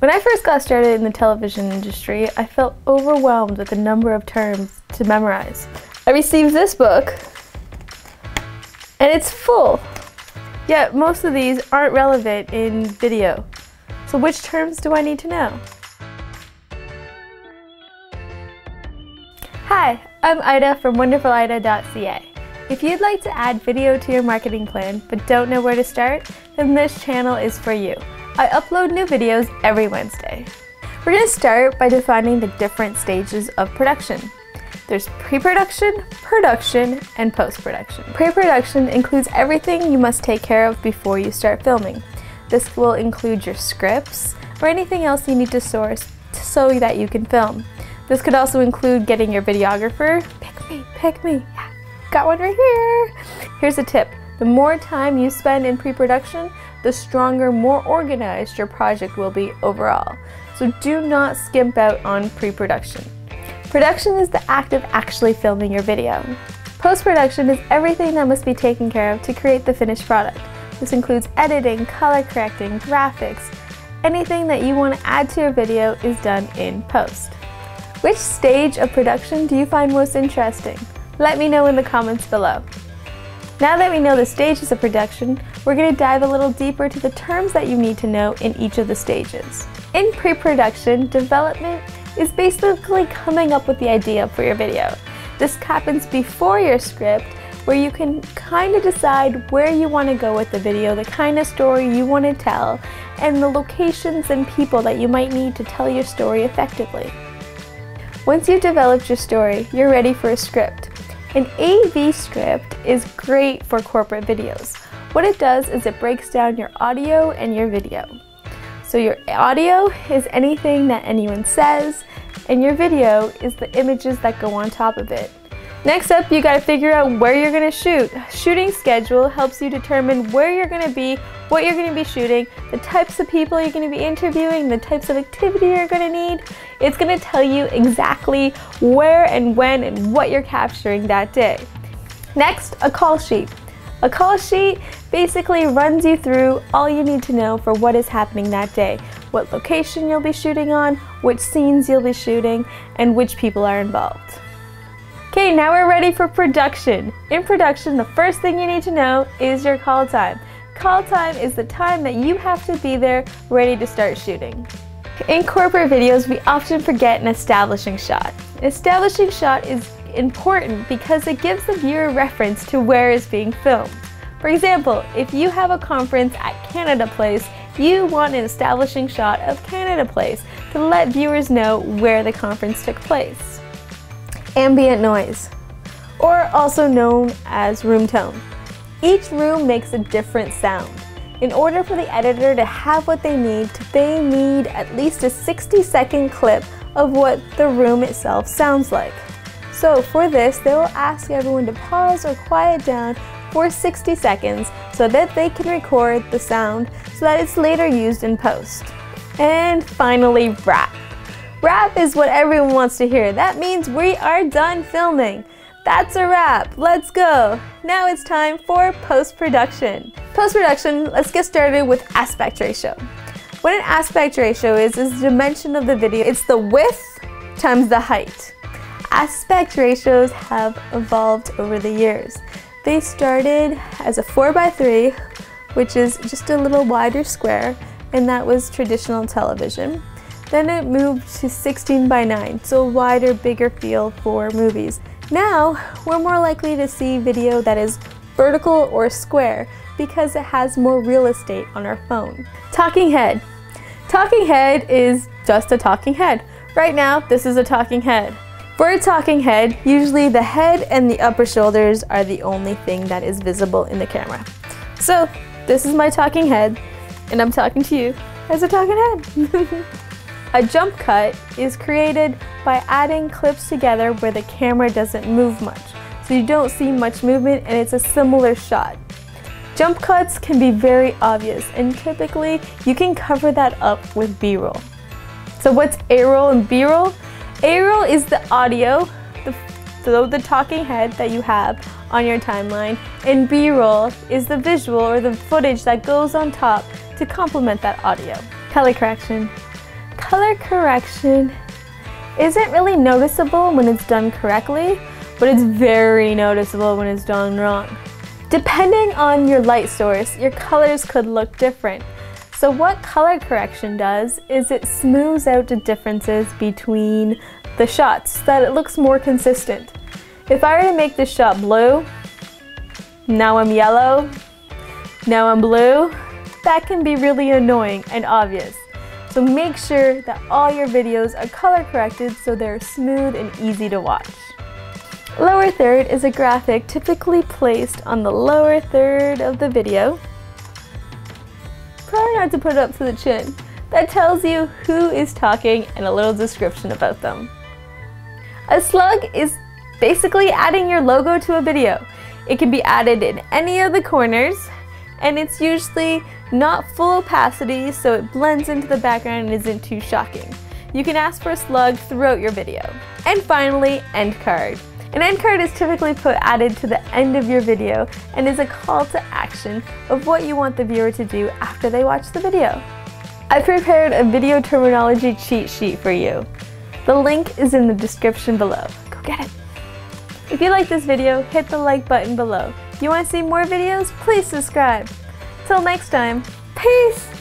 When I first got started in the television industry, I felt overwhelmed with the number of terms to memorize. I received this book, and it's full. Yet most of these aren't relevant in video. So which terms do I need to know? Hi, I'm Ida from wonderfulida.ca. If you'd like to add video to your marketing plan but don't know where to start, then this channel is for you. I upload new videos every Wednesday. We're going to start by defining the different stages of production. There's pre-production, production, and post-production. Pre-production includes everything you must take care of before you start filming. This will include your scripts or anything else you need to source so that you can film. This could also include getting your videographer, pick me, pick me, yeah, got one right here. Here's a tip, the more time you spend in pre-production, the stronger, more organized your project will be overall. So do not skimp out on pre-production. Production is the act of actually filming your video. Post-production is everything that must be taken care of to create the finished product. This includes editing, color correcting, graphics. Anything that you want to add to your video is done in post. Which stage of production do you find most interesting? Let me know in the comments below. Now that we know the stages of production, we're going to dive a little deeper to the terms that you need to know in each of the stages. In pre-production, development is basically coming up with the idea for your video. This happens before your script where you can kind of decide where you want to go with the video, the kind of story you want to tell, and the locations and people that you might need to tell your story effectively. Once you've developed your story, you're ready for a script. An AV script is great for corporate videos. What it does is it breaks down your audio and your video. So your audio is anything that anyone says, and your video is the images that go on top of it. Next up, you gotta figure out where you're gonna shoot. Shooting schedule helps you determine where you're gonna be, what you're gonna be shooting, the types of people you're gonna be interviewing, the types of activity you're gonna need. It's gonna tell you exactly where and when and what you're capturing that day. Next, a call sheet. A call sheet basically runs you through all you need to know for what is happening that day, what location you'll be shooting on, which scenes you'll be shooting, and which people are involved. Okay, now we're ready for production. In production, the first thing you need to know is your call time. Call time is the time that you have to be there ready to start shooting. In corporate videos, we often forget an establishing shot. An establishing shot is important because it gives the viewer reference to where it's being filmed. For example, if you have a conference at Canada Place, you want an establishing shot of Canada Place to let viewers know where the conference took place ambient noise, or also known as room tone. Each room makes a different sound. In order for the editor to have what they need, they need at least a 60 second clip of what the room itself sounds like. So for this, they will ask everyone to pause or quiet down for 60 seconds so that they can record the sound so that it's later used in post. And finally, wrap. Wrap is what everyone wants to hear. That means we are done filming. That's a wrap. Let's go. Now it's time for post-production. Post-production, let's get started with aspect ratio. What an aspect ratio is, is the dimension of the video. It's the width times the height. Aspect ratios have evolved over the years. They started as a 4x3, which is just a little wider square, and that was traditional television. Then it moved to 16 by 9, so a wider, bigger feel for movies. Now, we're more likely to see video that is vertical or square because it has more real estate on our phone. Talking head. Talking head is just a talking head. Right now, this is a talking head. For a talking head, usually the head and the upper shoulders are the only thing that is visible in the camera. So, this is my talking head, and I'm talking to you as a talking head. A jump cut is created by adding clips together where the camera doesn't move much, so you don't see much movement and it's a similar shot. Jump cuts can be very obvious and typically you can cover that up with B-roll. So what's A-roll and B-roll? A-roll is the audio, the, so the talking head that you have on your timeline, and B-roll is the visual or the footage that goes on top to complement that audio. Color correction. color correction isn't really noticeable when it's done correctly, but it's very noticeable when it's done wrong. Depending on your light source, your colors could look different. So what color correction does is it smooths out the differences between the shots so that it looks more consistent. If I were to make this shot blue, now I'm yellow, now I'm blue, that can be really annoying and obvious. So make sure that all your videos are color corrected so they're smooth and easy to watch. Lower third is a graphic typically placed on the lower third of the video. To put it up to the chin. That tells you who is talking and a little description about them. A slug is basically adding your logo to a video. It can be added in any of the corners and it's usually not full opacity so it blends into the background and isn't too shocking. You can ask for a slug throughout your video. And finally, end card. An end card is typically put added to the end of your video and is a call to action of what you want the viewer to do after they watch the video. I've prepared a video terminology cheat sheet for you. The link is in the description below. Go get it! If you like this video, hit the like button below. If you want to see more videos, please subscribe. Till next time, peace!